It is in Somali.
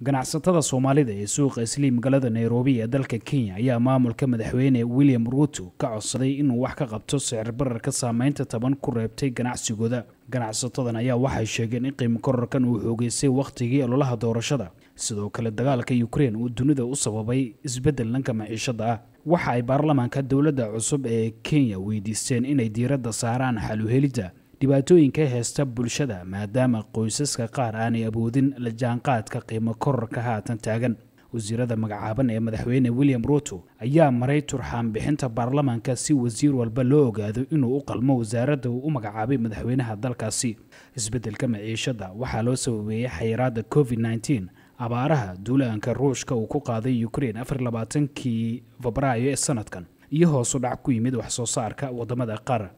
ganacsatada soomaalida ee suuqa isliim magaalada nairobi ee dalka kenya ayaa maamulka madaxweyne william ruuto ka codsaday inuu wax ka qabto sicir bararka saameynta taban ku reebtay ganacsigooda. Ganacsatadan ayaa waxay sheegeen in qiimo korarkan uu xoogeystay wakhtigii ololaha doorashada. Sidoo kale dagaalka ukrein uu dunida u sababay isbeddel dhanka maciishada ah. Waxa ay baarlamaanka dowladda cusub ee kenya weydiisteen inay diiradda saaraan xaluhelidda dhibaatooyinka heesta bulshada maadaama qoysaska qaar aanay awoodin la jaanqaadka qiimo korarka haatan taagan. Wasiirada magacaaban ee madaxweyne william ruuto ayaa maray turxaan bixinta baarlamaanka si wasiir walba loo ogaado inuu u qalmo wasaaradda uu u magacaabay madaxweynaha dalkaasi. Isbeddelka maciishada waxaa loo sababeeyey xayiraadda covid nteen abaaraha duulaanka ruushka uu ku qaaday ukrein afarlabaatankii febraayo ee sanadkan iyo hoosu dhac ku yimid wax soo saarka waddamada qaar